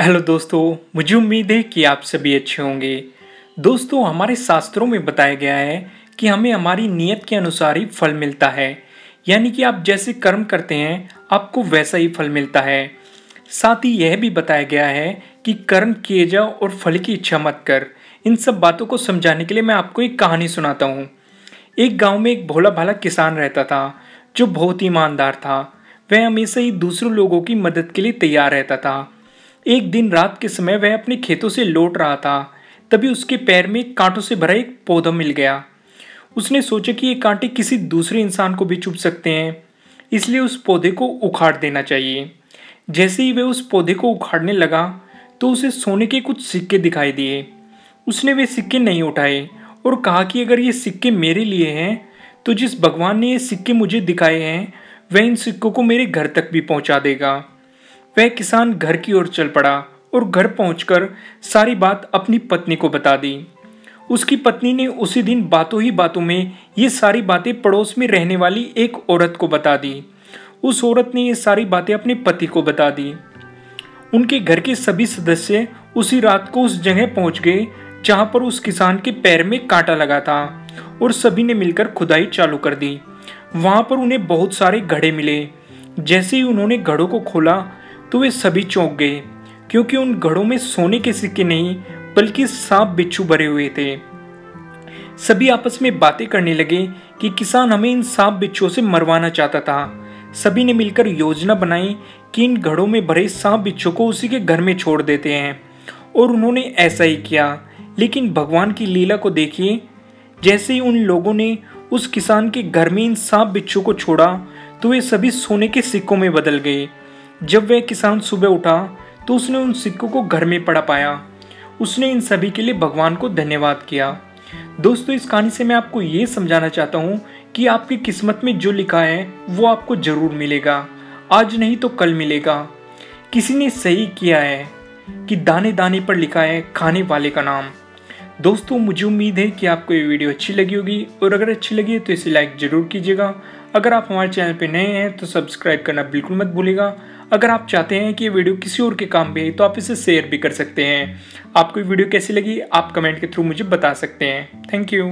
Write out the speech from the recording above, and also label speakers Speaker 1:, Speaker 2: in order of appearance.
Speaker 1: Hello दोस्तों, मुझे उम्मीद है कि आप सभी अच्छे होंगे। दोस्तों, हमारे शास्त्रों में बताया गया है कि हमें हमारी नियत के अनुसार ही फल मिलता है। यानी कि आप जैसे कर्म करते हैं, आपको वैसा ही फल मिलता है। साथ ही यह भी बताया गया है कि कर्म किए जाओ और फल की इच्छा मत कर। इन सब बातों को समझाने के लिए मैं आपको एक कहानी सुनाता हूँ। एक गाँव में एक भोला भाला किसान रहता था, जो बहुत ईमानदार था। वह हमेशा ही दूसरों लोगों की मदद के लिए तैयार रहता था। एक दिन रात के समय वह अपने खेतों से लौट रहा था। तभी उसके पैर में कांटों से भरा एक पौधा मिल गया। उसने सोचा कि ये कांटे किसी दूसरे इंसान को भी चुभ सकते हैं, इसलिए उस पौधे को उखाड़ देना चाहिए। जैसे ही वह उस पौधे को उखाड़ने लगा तो उसे सोने के कुछ सिक्के दिखाई दिए। उसने वे सिक्के नहीं उठाए और कहा कि अगर ये सिक्के मेरे लिए हैं तो जिस भगवान ने ये सिक्के मुझे दिखाए हैं, वह इन सिक्कों को मेरे घर तक भी पहुँचा देगा। वह किसान घर की ओर चल पड़ा और घर पहुंचकर सारी बात अपनी पत्नी को बता दी। उसकी पत्नी ने उसी दिन बातों ही बातों में ये सारी बातें पड़ोस में रहने वाली एक औरत को बता दी। उस औरत ने ये सारी बातें अपने पति को बता दी। उनके घर के सभी सदस्य उसी रात को उस जगह पहुँच गए जहाँ पर उस किसान के पैर में कांटा लगा था और सभी ने मिलकर खुदाई चालू कर दी। वहाँ पर उन्हें बहुत सारे घड़े मिले। जैसे ही उन्होंने घड़ों को खोला तो वे सभी चौंक गए, क्योंकि उन घड़ों में सोने के सिक्के नहीं, बल्कि सांप बिच्छू भरे हुए थे। सभी आपस में बातें करने लगे कि किसान हमें इन सांप बिच्छुओं से मरवाना चाहता था। सभी ने मिलकर योजना बनाई कि इन घड़ों में भरे सांप बिच्छू को उसी के घर में छोड़ देते हैं, और उन्होंने ऐसा ही किया। लेकिन भगवान की लीला को देखिए, जैसे ही उन लोगों ने उस किसान के घर में इन सांप बिच्छू को छोड़ा तो वे सभी सोने के सिक्कों में बदल गए। जब वह किसान सुबह उठा तो उसने उन सिक्कों को घर में पड़ा पाया। उसने इन सभी के लिए भगवान को धन्यवाद किया। दोस्तों, इस कहानी से मैं आपको ये समझाना चाहता हूँ कि आपकी किस्मत में जो लिखा है, वो आपको ज़रूर मिलेगा। आज नहीं तो कल मिलेगा। किसी ने सही किया है कि दाने दाने पर लिखा है खाने वाले का नाम। दोस्तों, मुझे उम्मीद है कि आपको ये वीडियो अच्छी लगी होगी, और अगर अच्छी लगी है तो इसे लाइक ज़रूर कीजिएगा। अगर आप हमारे चैनल पर नए हैं तो सब्सक्राइब करना बिल्कुल मत भूलिएगा। अगर आप चाहते हैं कि ये वीडियो किसी और के काम भी है तो आप इसे शेयर भी कर सकते हैं। आपको ये वीडियो कैसी लगी, आप कमेंट के थ्रू मुझे बता सकते हैं। Thank you